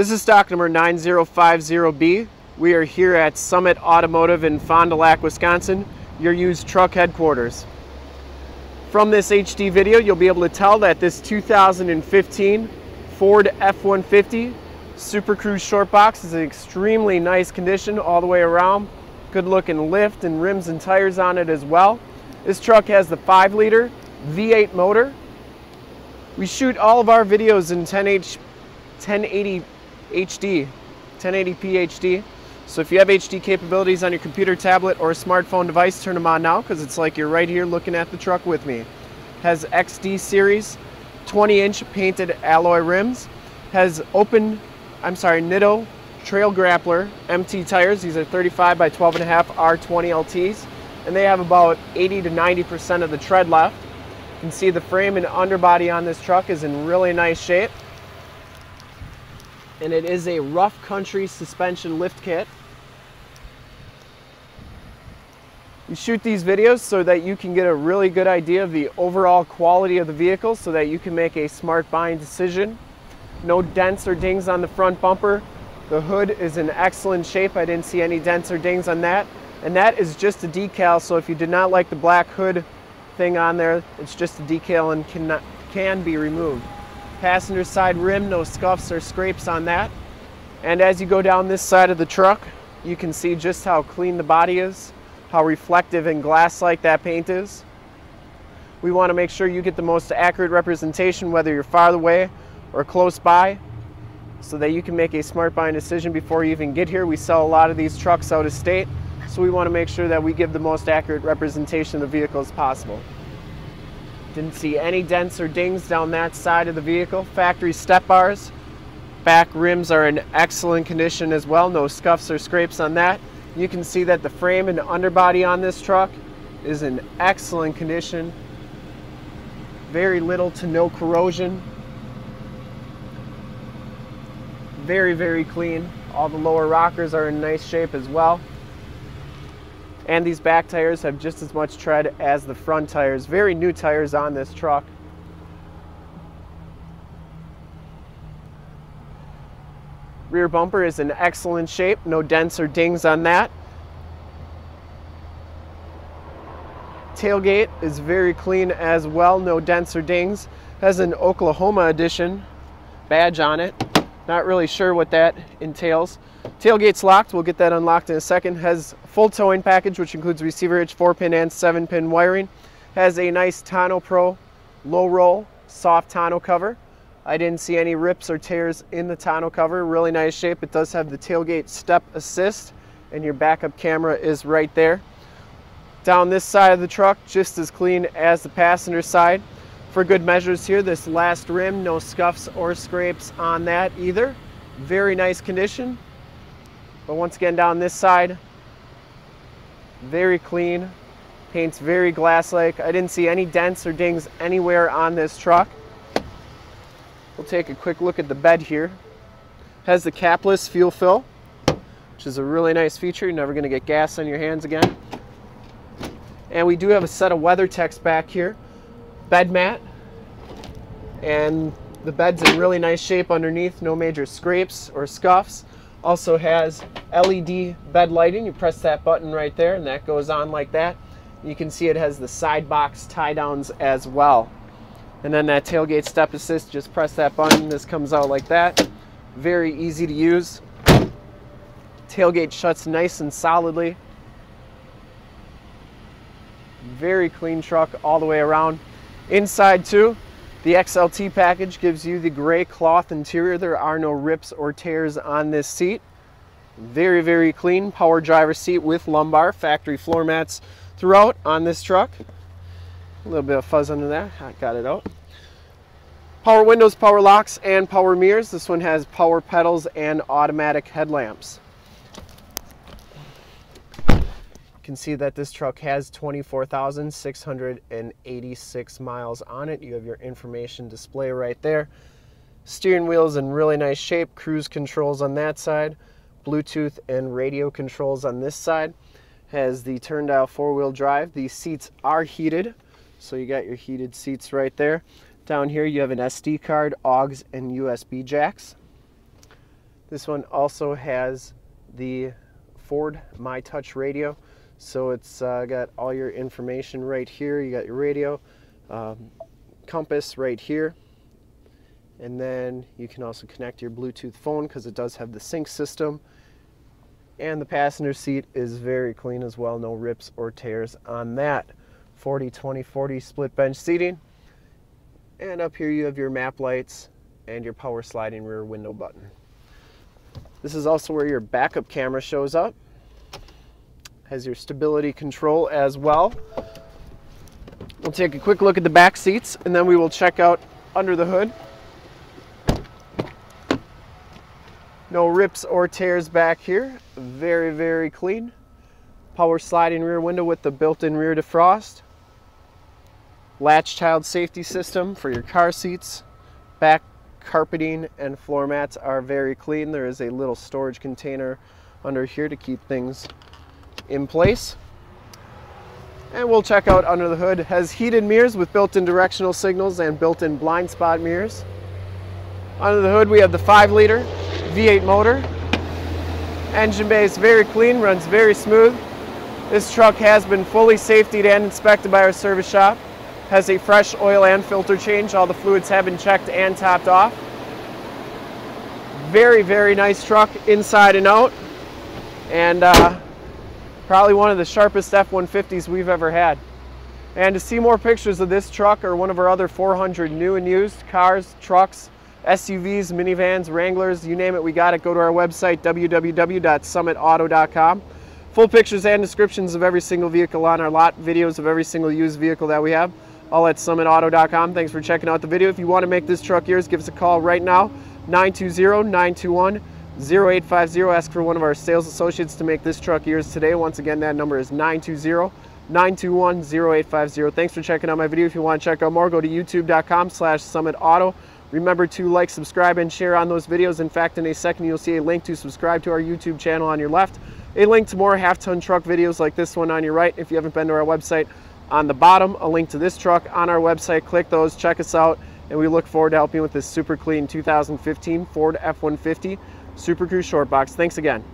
This is stock number 9050B. We are here at Summit Automotive in Fond du Lac, Wisconsin, your used truck headquarters. From this HD video, you'll be able to tell that this 2015 Ford F-150 SuperCrew Short Box is in extremely nice condition all the way around. Good looking lift and rims and tires on it as well. This truck has the 5 liter V8 motor. We shoot all of our videos in 10H, 1080 HD, 1080p HD. So if you have HD capabilities on your computer, tablet, or a smartphone device, turn them on now because it's like you're right here looking at the truck with me. Has XD series 20 inch painted alloy rims. Has open, I'm sorry, Nitto Trail Grappler MT tires. These are 35 by 12 and a half R20 LTs. And they have about 80 to 90% of the tread left. You can see the frame and underbody on this truck is in really nice shape and it is a rough country suspension lift kit. We shoot these videos so that you can get a really good idea of the overall quality of the vehicle so that you can make a smart buying decision. No dents or dings on the front bumper. The hood is in excellent shape. I didn't see any dents or dings on that. And that is just a decal, so if you did not like the black hood thing on there, it's just a decal and can, can be removed. Passenger side rim, no scuffs or scrapes on that. And as you go down this side of the truck, you can see just how clean the body is, how reflective and glass-like that paint is. We want to make sure you get the most accurate representation whether you're far away or close by so that you can make a smart buying decision before you even get here. We sell a lot of these trucks out of state, so we want to make sure that we give the most accurate representation of the vehicle as possible. Didn't see any dents or dings down that side of the vehicle. Factory step bars. Back rims are in excellent condition as well. No scuffs or scrapes on that. You can see that the frame and underbody on this truck is in excellent condition. Very little to no corrosion. Very, very clean. All the lower rockers are in nice shape as well. And these back tires have just as much tread as the front tires. Very new tires on this truck. Rear bumper is in excellent shape. No dents or dings on that. Tailgate is very clean as well. No dents or dings. Has an Oklahoma edition badge on it. Not really sure what that entails. Tailgate's locked. We'll get that unlocked in a second. Has full towing package, which includes receiver hitch, 4-pin and 7-pin wiring. Has a nice Tonno Pro low roll soft tonneau cover. I didn't see any rips or tears in the tonneau cover. Really nice shape. It does have the tailgate step assist and your backup camera is right there. Down this side of the truck, just as clean as the passenger side. For good measures here, this last rim, no scuffs or scrapes on that either. Very nice condition. But once again, down this side, very clean. Paint's very glass-like. I didn't see any dents or dings anywhere on this truck. We'll take a quick look at the bed here. Has the capless fuel fill, which is a really nice feature. You're never gonna get gas on your hands again. And we do have a set of WeatherTechs back here. Bed mat. And the bed's in really nice shape underneath. No major scrapes or scuffs. Also has LED bed lighting. You press that button right there and that goes on like that. You can see it has the side box tie downs as well. And then that tailgate step assist, just press that button. This comes out like that. Very easy to use. Tailgate shuts nice and solidly. Very clean truck all the way around. Inside too, the XLT package gives you the gray cloth interior. There are no rips or tears on this seat. Very, very clean power driver seat with lumbar, factory floor mats throughout on this truck. A little bit of fuzz under there, I got it out. Power windows, power locks, and power mirrors. This one has power pedals and automatic headlamps. Can see that this truck has 24,686 miles on it. You have your information display right there. Steering wheel is in really nice shape. Cruise controls on that side. Bluetooth and radio controls on this side. Has the turn dial four-wheel drive. The seats are heated, so you got your heated seats right there. Down here you have an SD card, AUX, and USB jacks. This one also has the Ford My Touch radio. So it's uh, got all your information right here. You got your radio, um, compass right here. And then you can also connect your Bluetooth phone because it does have the sync system. And the passenger seat is very clean as well. No rips or tears on that. 40, 20, 40 split bench seating. And up here you have your map lights and your power sliding rear window button. This is also where your backup camera shows up. Has your stability control as well. We'll take a quick look at the back seats and then we will check out under the hood. No rips or tears back here. Very, very clean. Power sliding rear window with the built-in rear defrost. Latch child safety system for your car seats. Back carpeting and floor mats are very clean. There is a little storage container under here to keep things in place. And we'll check out under the hood. It has heated mirrors with built-in directional signals and built-in blind spot mirrors. Under the hood we have the 5 liter V8 motor. Engine bay is very clean, runs very smooth. This truck has been fully safetied and inspected by our service shop has a fresh oil and filter change. All the fluids have been checked and topped off. Very, very nice truck inside and out. And uh, probably one of the sharpest F-150s we've ever had. And to see more pictures of this truck or one of our other 400 new and used cars, trucks, SUVs, minivans, Wranglers, you name it, we got it. Go to our website, www.summitauto.com. Full pictures and descriptions of every single vehicle on our lot, videos of every single used vehicle that we have all at summitauto.com. Thanks for checking out the video. If you want to make this truck yours, give us a call right now, 920-921-0850. Ask for one of our sales associates to make this truck yours today. Once again, that number is 920-921-0850. Thanks for checking out my video. If you want to check out more, go to youtube.com slash summitauto. Remember to like, subscribe, and share on those videos. In fact, in a second, you'll see a link to subscribe to our YouTube channel on your left, a link to more half-ton truck videos like this one on your right. If you haven't been to our website, on the bottom, a link to this truck on our website. Click those, check us out, and we look forward to helping with this super clean 2015 Ford F-150 SuperCrew Short Box. Thanks again.